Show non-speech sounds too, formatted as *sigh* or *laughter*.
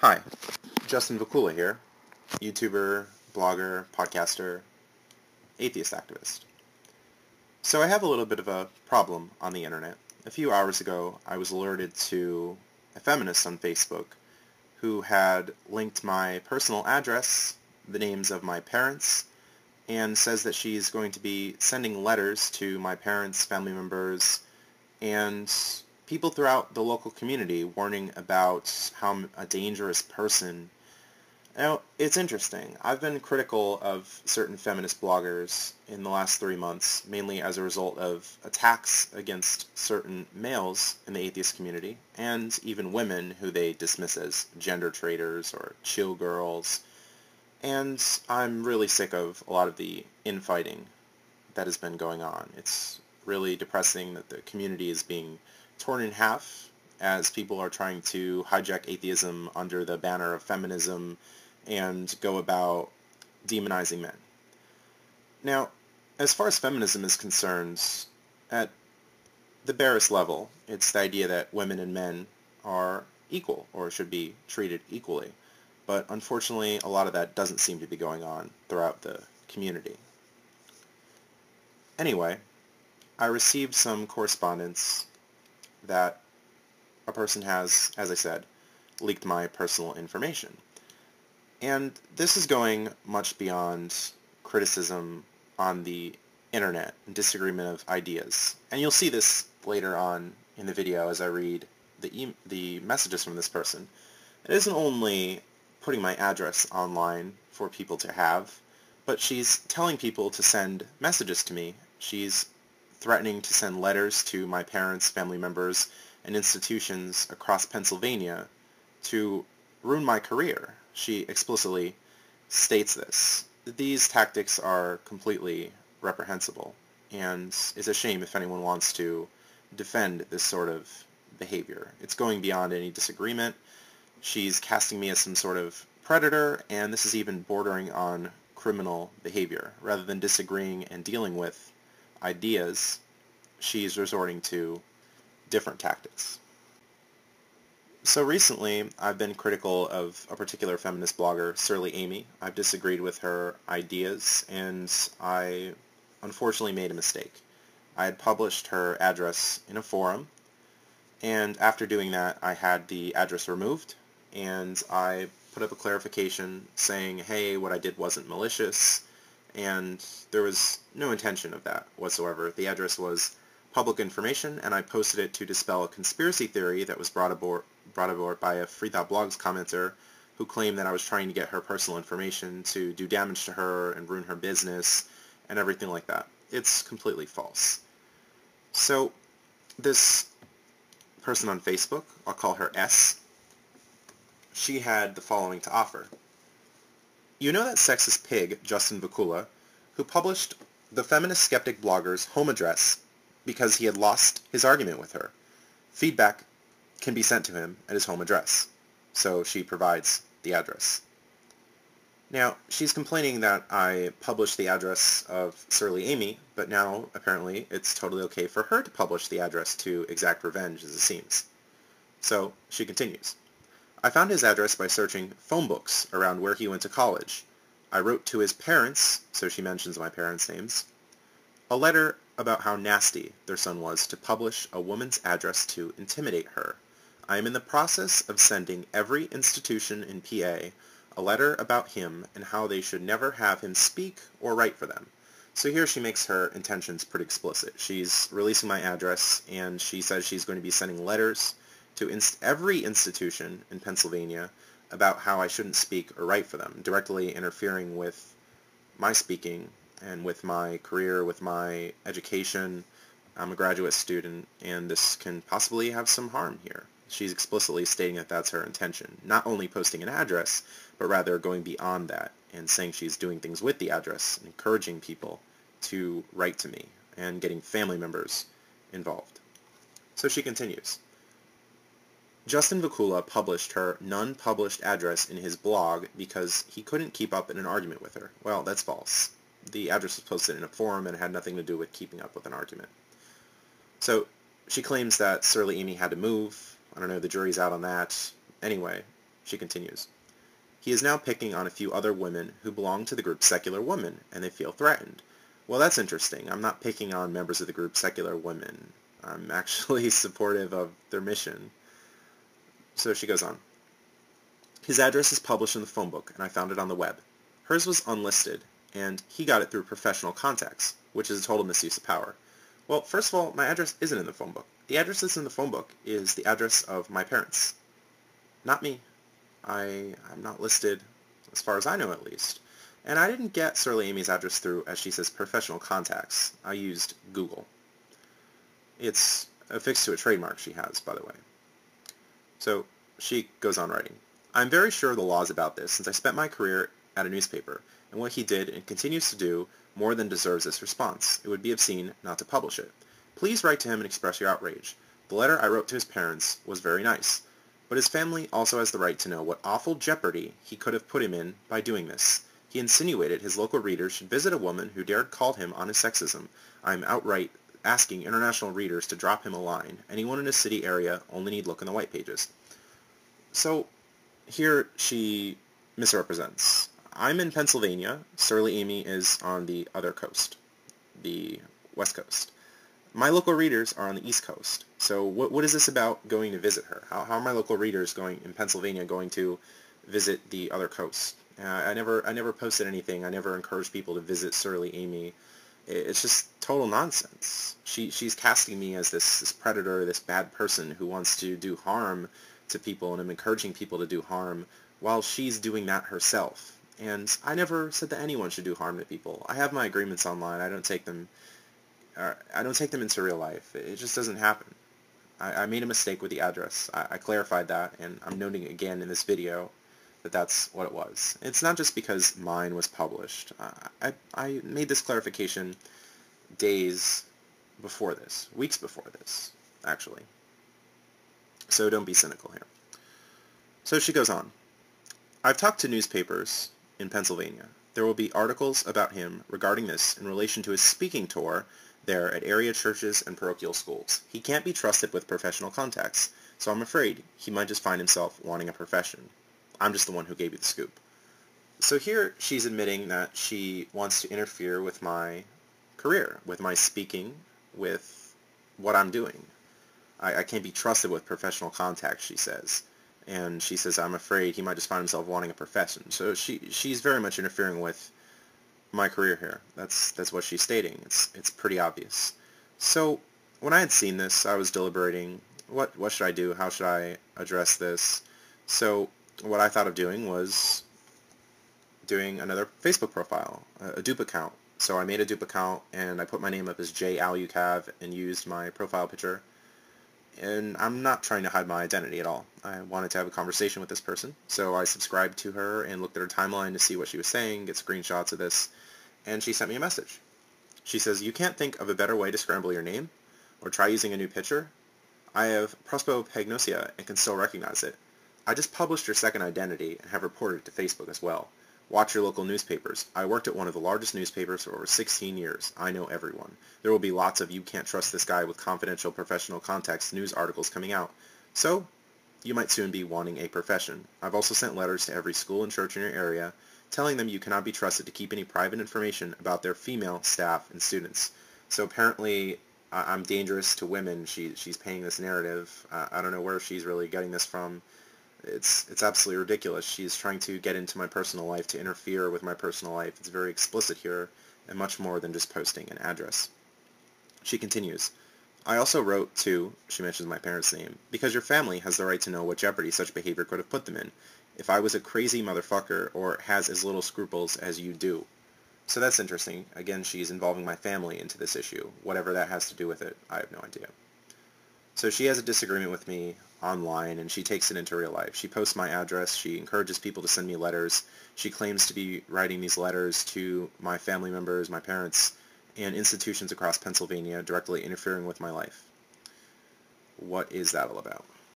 Hi, Justin Vacula here, YouTuber, blogger, podcaster, atheist activist. So I have a little bit of a problem on the internet. A few hours ago, I was alerted to a feminist on Facebook who had linked my personal address, the names of my parents, and says that she's going to be sending letters to my parents, family members, and people throughout the local community warning about how a dangerous person now, it's interesting. I've been critical of certain feminist bloggers in the last three months, mainly as a result of attacks against certain males in the atheist community, and even women who they dismiss as gender traitors or chill girls. And I'm really sick of a lot of the infighting that has been going on. It's really depressing that the community is being torn in half as people are trying to hijack atheism under the banner of feminism and go about demonizing men. Now, as far as feminism is concerned, at the barest level, it's the idea that women and men are equal or should be treated equally. But unfortunately, a lot of that doesn't seem to be going on throughout the community. Anyway, I received some correspondence that a person has, as I said, leaked my personal information. And this is going much beyond criticism on the internet and disagreement of ideas. And you'll see this later on in the video as I read the, e the messages from this person. It isn't only putting my address online for people to have, but she's telling people to send messages to me. She's threatening to send letters to my parents, family members, and institutions across Pennsylvania to ruin my career. She explicitly states this. These tactics are completely reprehensible, and it's a shame if anyone wants to defend this sort of behavior. It's going beyond any disagreement. She's casting me as some sort of predator, and this is even bordering on criminal behavior. Rather than disagreeing and dealing with ideas, she's resorting to different tactics. So recently, I've been critical of a particular feminist blogger, Surly Amy. I've disagreed with her ideas, and I unfortunately made a mistake. I had published her address in a forum, and after doing that, I had the address removed, and I put up a clarification saying, hey, what I did wasn't malicious, and there was no intention of that whatsoever. The address was public information, and I posted it to dispel a conspiracy theory that was brought aboard, brought aboard by a Free Thought Blogs commenter who claimed that I was trying to get her personal information to do damage to her and ruin her business and everything like that. It's completely false. So this person on Facebook, I'll call her S, she had the following to offer. You know that sexist pig, Justin Vacula, who published the feminist skeptic blogger's home address because he had lost his argument with her. Feedback can be sent to him at his home address. So she provides the address. Now, she's complaining that I published the address of Surly Amy, but now, apparently, it's totally okay for her to publish the address to exact revenge, as it seems. So, she continues. I found his address by searching phone books around where he went to college. I wrote to his parents, so she mentions my parents' names, a letter about how nasty their son was to publish a woman's address to intimidate her. I am in the process of sending every institution in PA a letter about him and how they should never have him speak or write for them. So here she makes her intentions pretty explicit. She's releasing my address and she says she's going to be sending letters to inst every institution in Pennsylvania about how I shouldn't speak or write for them, directly interfering with my speaking and with my career, with my education. I'm a graduate student, and this can possibly have some harm here. She's explicitly stating that that's her intention, not only posting an address, but rather going beyond that and saying she's doing things with the address encouraging people to write to me and getting family members involved. So she continues. Justin Vacula published her non-published address in his blog because he couldn't keep up in an argument with her. Well, that's false the address was posted in a forum and had nothing to do with keeping up with an argument. So she claims that Surly Amy had to move. I don't know, the jury's out on that. Anyway, She continues. He is now picking on a few other women who belong to the group Secular Women, and they feel threatened. Well, that's interesting. I'm not picking on members of the group Secular Women. I'm *laughs* actually supportive of their mission. So she goes on. His address is published in the phone book, and I found it on the web. Hers was unlisted, and he got it through professional contacts, which is a total misuse of power. Well, first of all, my address isn't in the phone book. The address that's in the phone book is the address of my parents. Not me. I, I'm not listed, as far as I know at least. And I didn't get Surly Amy's address through, as she says, professional contacts. I used Google. It's affixed to a trademark she has, by the way. So she goes on writing. I'm very sure of the laws about this, since I spent my career at a newspaper, and what he did and continues to do more than deserves this response. It would be obscene not to publish it. Please write to him and express your outrage. The letter I wrote to his parents was very nice, but his family also has the right to know what awful jeopardy he could have put him in by doing this. He insinuated his local readers should visit a woman who dared call him on his sexism. I am outright asking international readers to drop him a line. Anyone in his city area only need look in the white pages. So here she misrepresents. I'm in Pennsylvania. Surly Amy is on the other coast, the west coast. My local readers are on the east coast. So what, what is this about going to visit her? How, how are my local readers going in Pennsylvania going to visit the other coast? Uh, I never I never posted anything. I never encouraged people to visit Surly Amy. It's just total nonsense. She she's casting me as this, this predator, this bad person who wants to do harm to people, and I'm encouraging people to do harm while she's doing that herself. And I never said that anyone should do harm to people. I have my agreements online. I don't take them. Uh, I don't take them into real life. It just doesn't happen. I, I made a mistake with the address. I, I clarified that, and I'm noting it again in this video that that's what it was. It's not just because mine was published. Uh, I, I made this clarification days before this, weeks before this, actually. So don't be cynical here. So she goes on. I've talked to newspapers in Pennsylvania. There will be articles about him regarding this in relation to his speaking tour there at area churches and parochial schools. He can't be trusted with professional contacts, so I'm afraid he might just find himself wanting a profession. I'm just the one who gave you the scoop. So here she's admitting that she wants to interfere with my career, with my speaking, with what I'm doing. I, I can't be trusted with professional contacts, she says. And she says, I'm afraid he might just find himself wanting a profession. So she she's very much interfering with my career here. That's that's what she's stating. It's it's pretty obvious. So when I had seen this, I was deliberating, what what should I do? How should I address this? So what I thought of doing was doing another Facebook profile, a, dupe account. So I made a dupe account and I put my name up as J Alucav and used my profile picture. And I'm not trying to hide my identity at all. I wanted to have a conversation with this person. So I subscribed to her and looked at her timeline to see what she was saying, get screenshots of this, and she sent me a message. She says, you can't think of a better way to scramble your name? Or try using a new picture? I have prosopagnosia and can still recognize it. I just published your second identity and have reported it to Facebook as well. Watch your local newspapers. I worked at one of the largest newspapers for over 16 years. I know everyone. There will be lots of you can't trust this guy with confidential professional contacts news articles coming out. So, you might soon be wanting a profession. I've also sent letters to every school and church in your area telling them you cannot be trusted to keep any private information about their female staff and students. So apparently I'm dangerous to women. She, she's painting this narrative. Uh, I don't know where she's really getting this from. It's it's absolutely ridiculous. She's trying to get into my personal life, to interfere with my personal life. It's very explicit here, and much more than just posting an address. She continues, I also wrote, to, she mentions my parents' name, because your family has the right to know what jeopardy such behavior could have put them in, if I was a crazy motherfucker or has as little scruples as you do. So that's interesting. Again, she's involving my family into this issue. Whatever that has to do with it, I have no idea. So she has a disagreement with me online and she takes it into real life. She posts my address. She encourages people to send me letters. She claims to be writing these letters to my family members, my parents, and institutions across Pennsylvania directly interfering with my life. What is that all about?